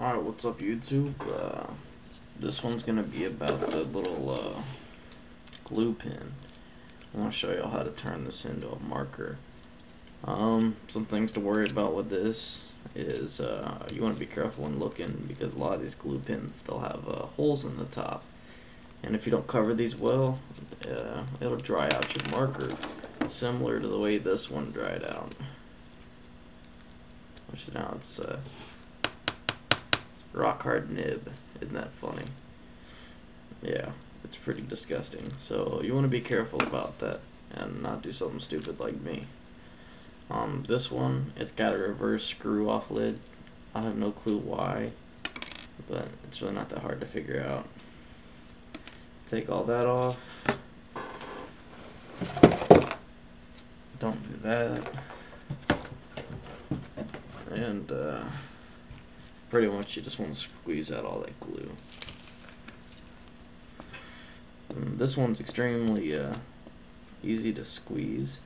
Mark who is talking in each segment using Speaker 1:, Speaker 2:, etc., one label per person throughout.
Speaker 1: Alright, what's up YouTube? Uh, this one's gonna be about the little uh, glue pin. I want to show y'all how to turn this into a marker. Um, some things to worry about with this is uh, you want to be careful when looking because a lot of these glue pins, they'll have uh, holes in the top and if you don't cover these well uh, it'll dry out your marker similar to the way this one dried out which now it's uh, rock hard nib isn't that funny yeah it's pretty disgusting so you want to be careful about that and not do something stupid like me um, this one, it's got a reverse screw off lid. I have no clue why, but it's really not that hard to figure out. Take all that off. Don't do that. And uh, pretty much you just want to squeeze out all that glue. And this one's extremely uh, easy to squeeze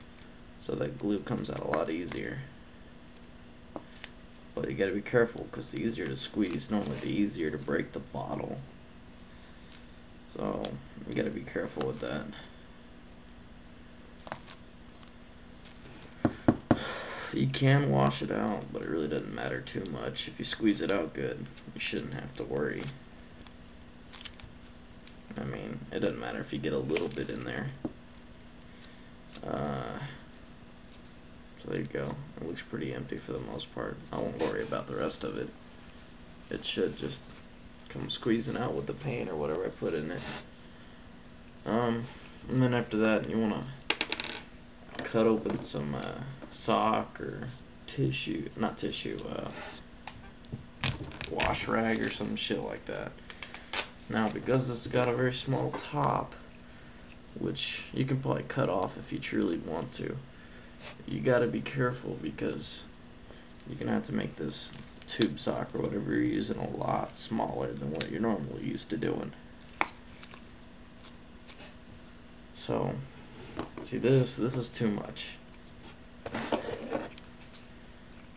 Speaker 1: so that glue comes out a lot easier. But you gotta be careful because the easier to squeeze, normally the easier to break the bottle. So you gotta be careful with that. You can wash it out, but it really doesn't matter too much. If you squeeze it out good, you shouldn't have to worry. I mean, it doesn't matter if you get a little bit in there. Uh, so there you go. It looks pretty empty for the most part. I won't worry about the rest of it. It should just come squeezing out with the paint or whatever I put in it. Um, and then after that, you want to cut open some uh, sock or tissue, not tissue, uh, wash rag or some shit like that. Now, because this has got a very small top, which you can probably cut off if you truly want to you gotta be careful because you're gonna have to make this tube sock or whatever you're using a lot smaller than what you're normally used to doing. So, see this, this is too much.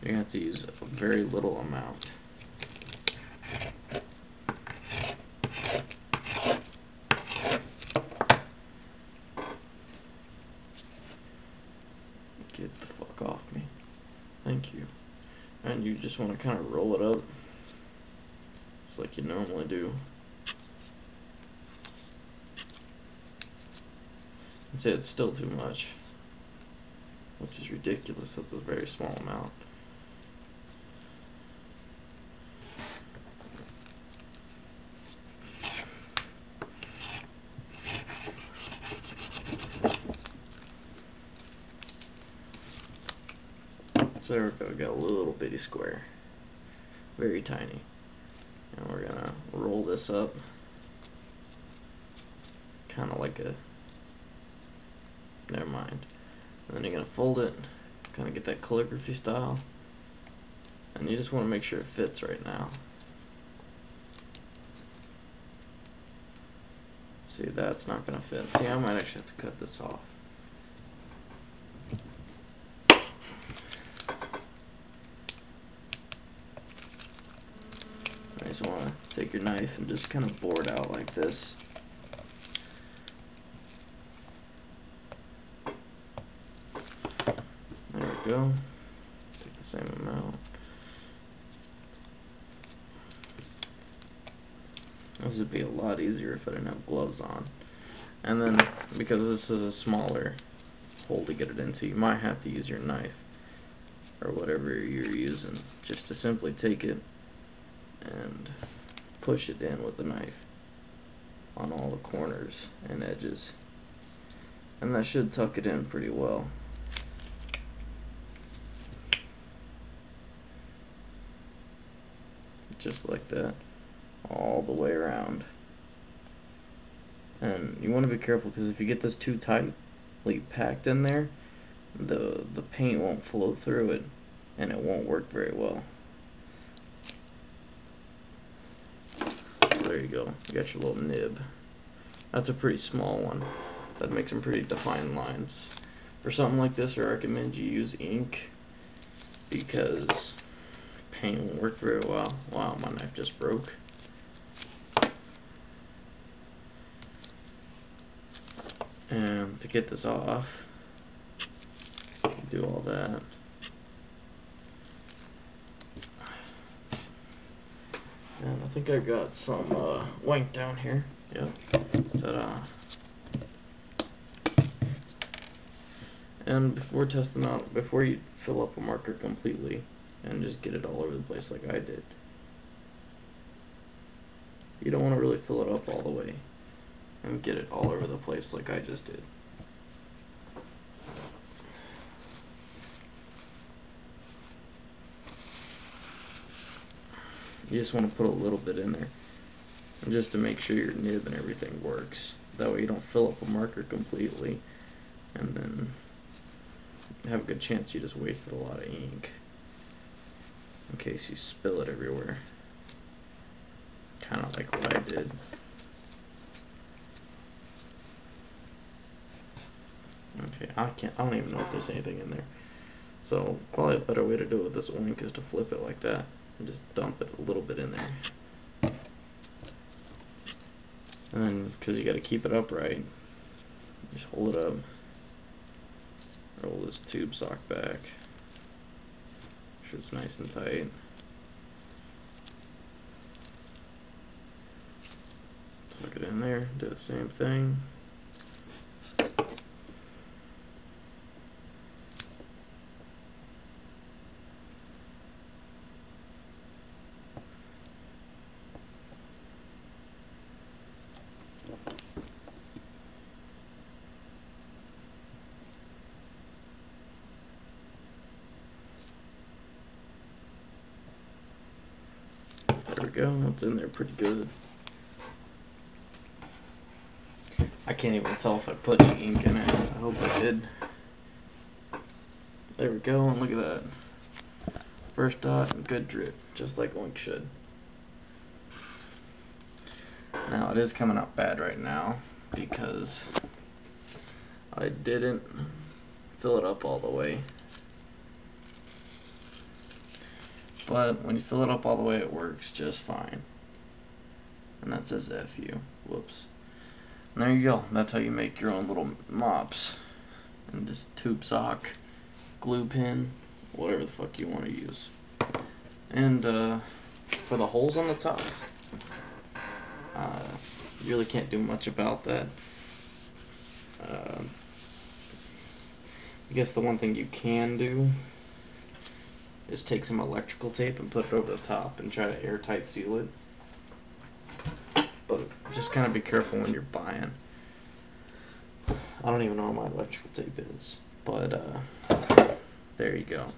Speaker 1: You're gonna have to use a very little amount. Get the fuck off me. Thank you. And you just want to kind of roll it up. Just like you normally do. And say it's still too much. Which is ridiculous. That's a very small amount. So there we go, we got a little bitty square. Very tiny. And we're gonna roll this up. Kinda like a never mind. And then you're gonna fold it, kinda get that calligraphy style. And you just wanna make sure it fits right now. See that's not gonna fit. See I might actually have to cut this off. Just want to take your knife and just kind of bore it out like this. There we go. Take the same amount. This would be a lot easier if I didn't have gloves on. And then, because this is a smaller hole to get it into, you might have to use your knife or whatever you're using just to simply take it and push it in with the knife on all the corners and edges. And that should tuck it in pretty well. Just like that all the way around. And you want to be careful because if you get this too tightly packed in there the the paint won't flow through it and it won't work very well there you go. You got your little nib. That's a pretty small one. That makes some pretty defined lines. For something like this, I recommend you use ink because paint won't work very well. Wow, my knife just broke. And to get this off, do all that. And I think I've got some uh, Oink down here. Yep. Ta-da. And before testing out, before you fill up a marker completely and just get it all over the place like I did, you don't want to really fill it up all the way and get it all over the place like I just did. You just want to put a little bit in there just to make sure your nib and everything works. That way you don't fill up a marker completely and then have a good chance you just wasted a lot of ink in case you spill it everywhere. Kind of like what I did. Okay, I can't. I don't even know if there's anything in there. So probably a better way to do it with this ink is to flip it like that and just dump it a little bit in there. And then, because you got to keep it upright, just hold it up. Roll this tube sock back. Make sure it's nice and tight. Tuck it in there, do the same thing. Go, it's in there pretty good. I can't even tell if I put any ink in it. I hope I did. There we go, and look at that. First dot good drip, just like ink should. Now it is coming out bad right now because I didn't fill it up all the way. But when you fill it up all the way, it works just fine. And that says FU. Whoops. And there you go. That's how you make your own little mops. And just tube sock, glue pin, whatever the fuck you want to use. And uh, for the holes on the top, uh, you really can't do much about that. Uh, I guess the one thing you can do just take some electrical tape and put it over the top and try to airtight seal it. But just kind of be careful when you're buying. I don't even know where my electrical tape is. But uh, there you go.